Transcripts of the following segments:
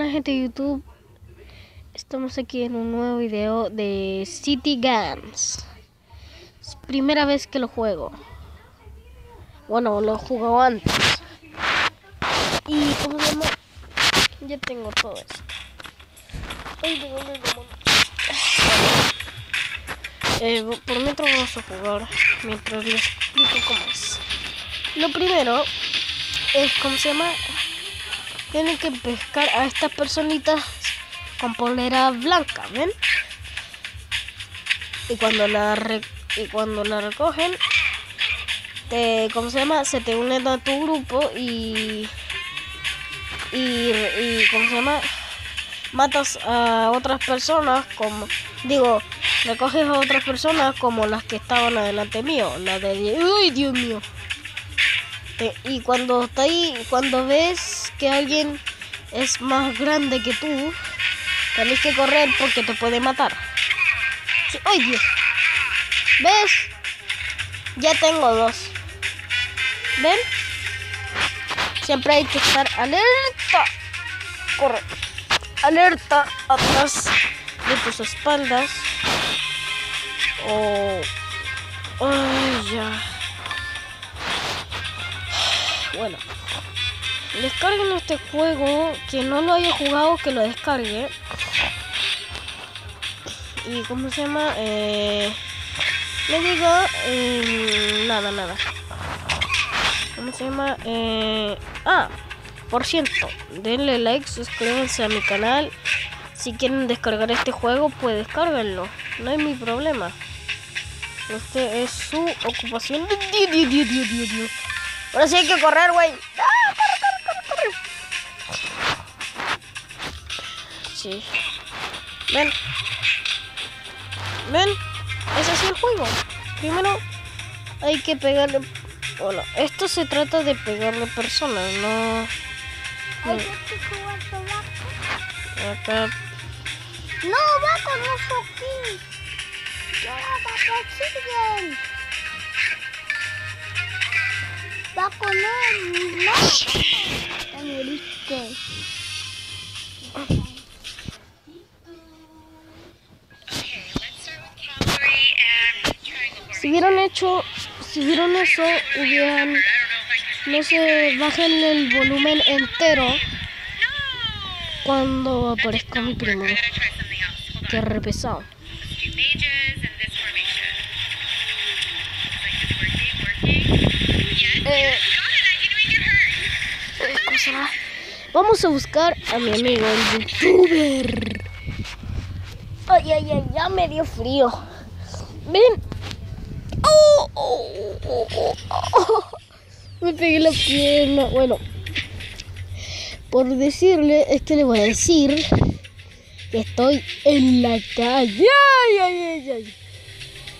Hola gente de YouTube, estamos aquí en un nuevo video de City Guns. Es primera vez que lo juego. Bueno, lo jugado antes. Y como se ya tengo todo esto. Ay, ¿de dónde lo monto? Eh, por mientras vamos a jugar, mientras les explico cómo es. Lo primero es, ¿cómo se llama? Tienen que pescar a estas personitas con polera blanca, ¿ven? Y cuando la, re- y cuando la recogen, te, ¿cómo se llama? Se te unen a tu grupo y, y, ¿cómo se llama? Matas a otras personas como, digo, recoges a otras personas como las que estaban adelante mío, la de, uy, Dios mío. Y cuando está ahí, cuando ves que alguien es más grande que tú, tenés que correr porque te puede matar. ¡Ay, Dios! ¿Ves? Ya tengo dos. ¿Ven? Siempre hay que estar alerta. Corre. Alerta atrás de tus espaldas. Oh. Ay, ya. Bueno, descarguen este juego. Quien no lo haya jugado, que lo descargue. Y cómo se llama, eh, le digo, eh, nada, nada. ¿Cómo se llama? Eh, ah, por cierto, denle like, suscríbanse a mi canal. Si quieren descargar este juego, pues descárguenlo. No hay mi problema. Este es su ocupación. Dios, Dios, Dios. Ahora sí hay que correr, güey. ¡Ah, Sí. Ven. Ven. Ese es el juego. Primero hay que pegarle... Bueno, esto se trata de pegarle personas, no... Ay, yo estoy jugando vaca. Acá... No, no. Yo la vaca siguen. Vaca, no, no. Moriste. Si hubieran hecho... Si hubieran eso, hubieran... No se bajen el volumen entero cuando aparezca mi primo. Que re pesado. Eh. Vamos a buscar a mi amigo, el youtuber. Ay, ay, ay, ya me dio frío. Ven. Me pegué la pierna. Bueno, por decirle, es que le voy a decir que estoy en la calle. Ay, ay, ay.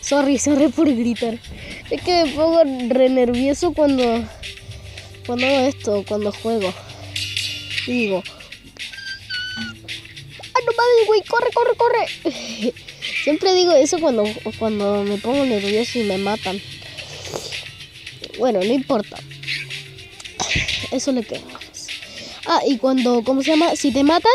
Sorry, sorry por gritar. Es que me pongo re nervioso cuando, cuando hago esto, cuando juego. Y digo, ¡ah, no mames, güey! ¡Corre, corre, corre! Siempre digo eso cuando, cuando me pongo nervioso y me matan. Bueno, no importa. Eso le queda. Ah, y cuando, ¿cómo se llama? Si te matan,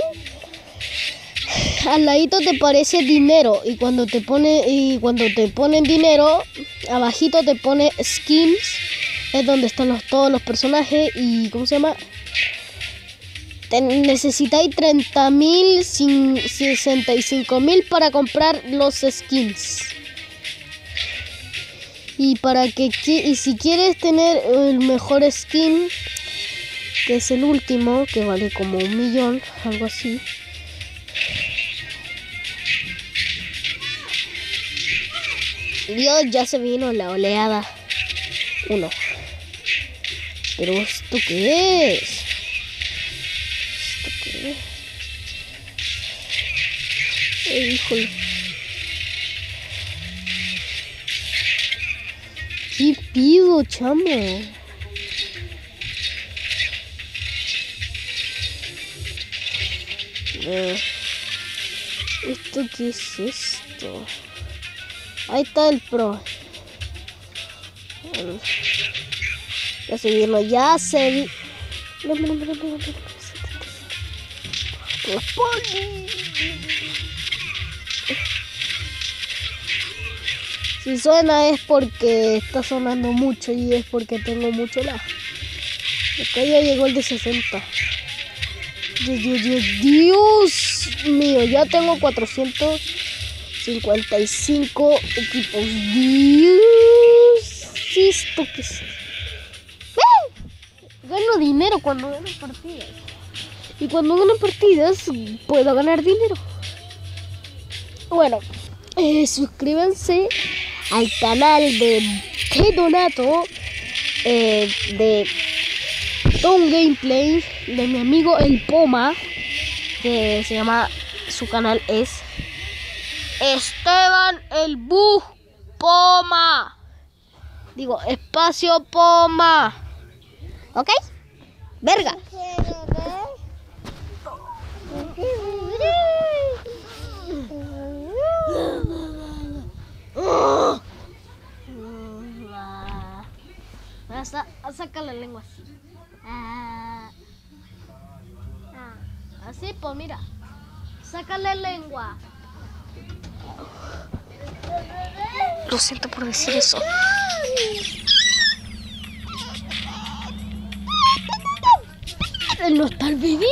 al ladito te parece dinero. Y cuando te pone, y cuando te ponen dinero, abajito te pone skins. Es donde están los, todos los personajes. Y, ¿cómo se llama? Necesitáis 30 mil, 65 mil para comprar los skins. Y para que y si quieres tener el mejor skin, que es el último, que vale como un millón, algo así. Dios, ya se vino la oleada. Uno. Pero esto qué es? Ay, híjole. ¿Qué pido, chamo? Eh, ¿Esto qué es esto? Ahí está el pro. Ya se vino, ya se vi. No, no, no, no. Suena es porque está sonando mucho y es porque tengo mucho lag. Acá ya llegó el de 60. Dios, Dios, Dios, Dios mío, ya tengo 455 equipos. Dios, esto que es. Gano dinero cuando gano partidas. Y cuando gano partidas puedo ganar dinero. Bueno, eh, suscríbanse al canal de K Donato eh, de Don Gameplay de mi amigo el Poma que se llama su canal es Esteban el Bu Poma. Digo espacio Poma. ¿ok? verga saca la lengua así. Ah. Ah. Así, pues mira. Sácale lengua. Lo siento por decir eso. No está el bebé.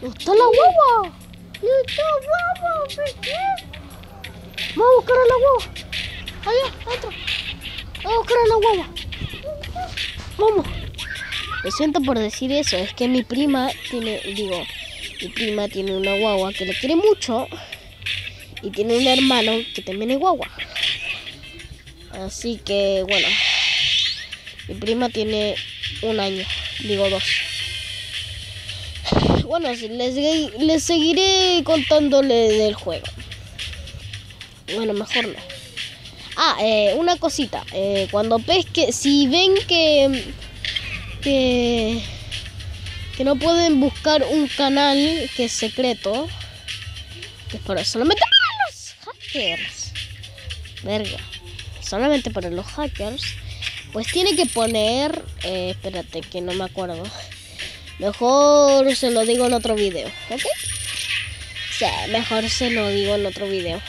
No está la guagua. No está guagua. Vamos a buscar a la guagua. Allá, adentro. Vamos a buscar a la guagua. Vamos. Lo siento por decir eso, es que mi prima tiene, digo, mi prima tiene una guagua que le quiere mucho y tiene un hermano que también es guagua. Así que, bueno, mi prima tiene un año, digo dos. Bueno, les, les seguiré contándole del juego. Bueno, mejor no. Ah, eh, una cosita. Eh, cuando pesque, si ven que, que que no pueden buscar un canal que es secreto, que es para solamente para los hackers. Verga. Solamente para los hackers. Pues tiene que poner. Eh, espérate, que no me acuerdo. Mejor se lo digo en otro video, ¿ok? O sea, mejor se lo digo en otro video.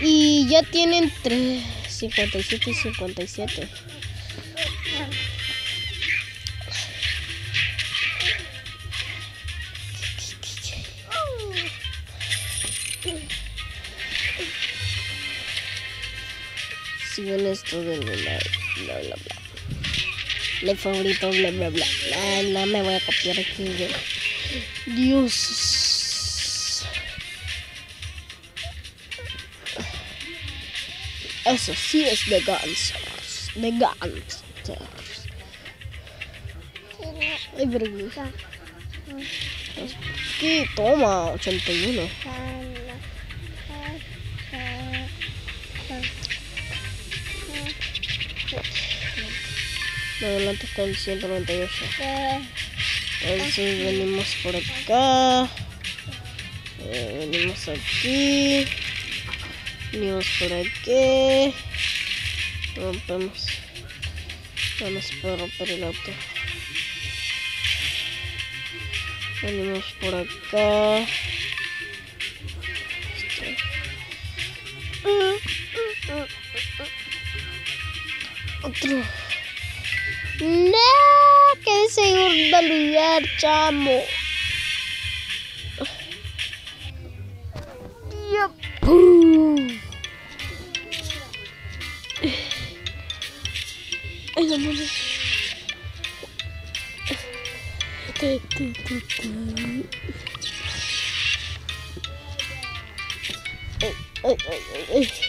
Y ya tienen 3, 57 y 57. Siguen esto de bla bla bla bla. Mi favorito bla bla bla. Ah, no me voy a copiar aquí. Dios. Eso sí es de Gunsers. De Gunsers. Ay, vergüenza. ¿Qué? Toma, 81. Adelante con 198. Entonces venimos por acá. Eh, venimos aquí. Venimos por aquí. Rompemos. Nos puede romper el auto. Venimos por acá. Otro. No, que segundo lugar, chamo. Tu, tu, tu, tu.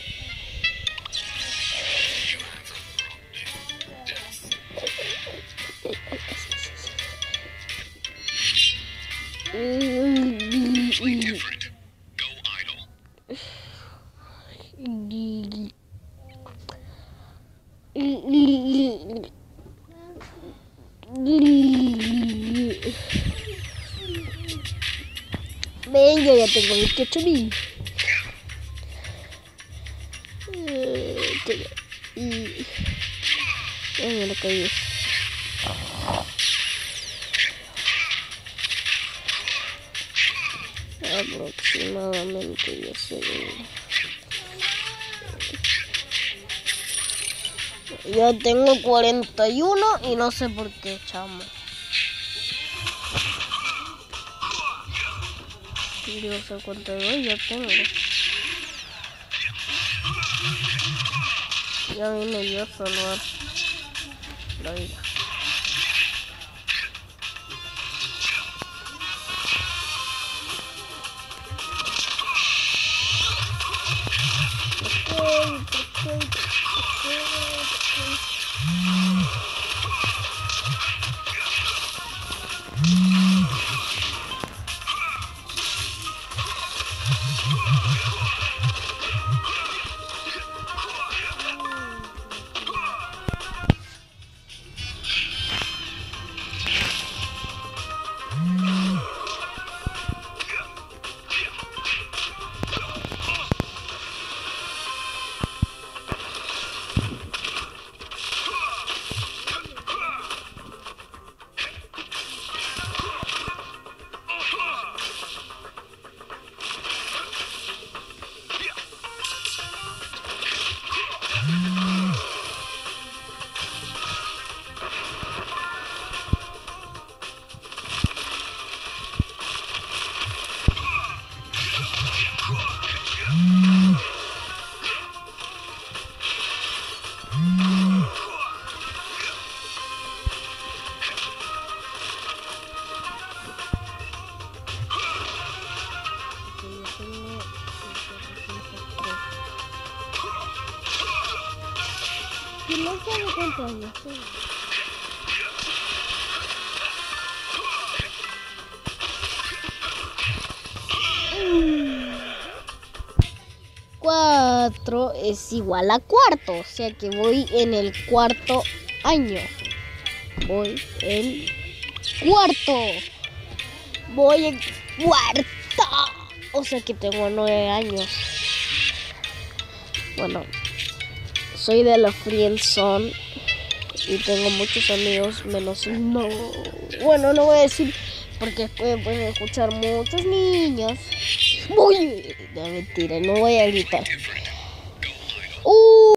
28 mil. Y... Ay, me caí. aproximadamente 10 segundos. Ya tengo 41 y no sé por qué, chamo. Digo, 52 ya tengo. Ya vine yo a salvar la vida. Cuatro es igual a cuarto, o sea que voy en el cuarto año. Voy en cuarto. Voy en cuarto. O sea que tengo nueve años. Bueno, soy de la Friendzone y tengo muchos amigos menos no. Bueno, no voy a decir porque después pueden escuchar muchos niños. Uy, no mentira, no voy a gritar. Uh.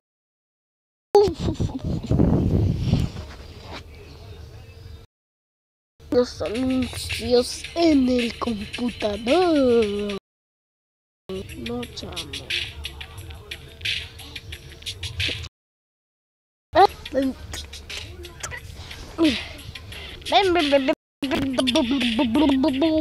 Los anuncios en el computador. No, chamo. Bubble,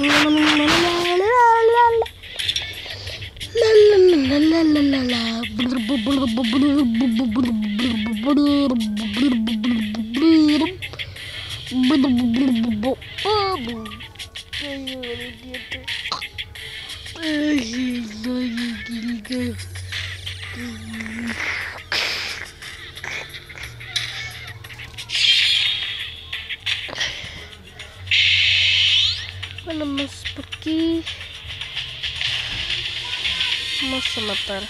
Blablabla. Matar.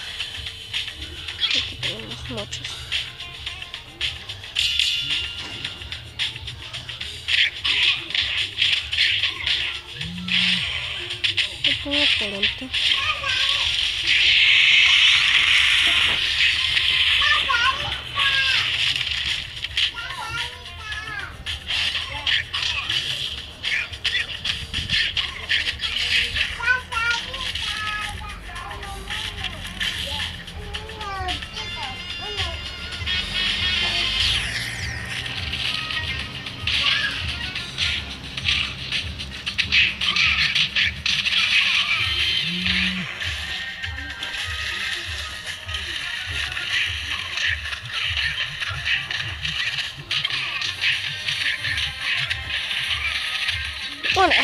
Aquí tenemos muchos. Tengo 40.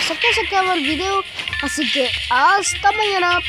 Bueno, hasta aquí se acaba el video. Así que hasta mañana.